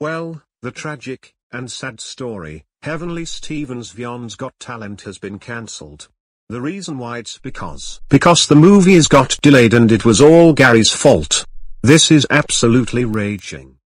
Well, the tragic, and sad story, Heavenly Stevens Vion's Got Talent has been cancelled. The reason why it's because because the movie has got delayed and it was all Gary's fault. This is absolutely raging.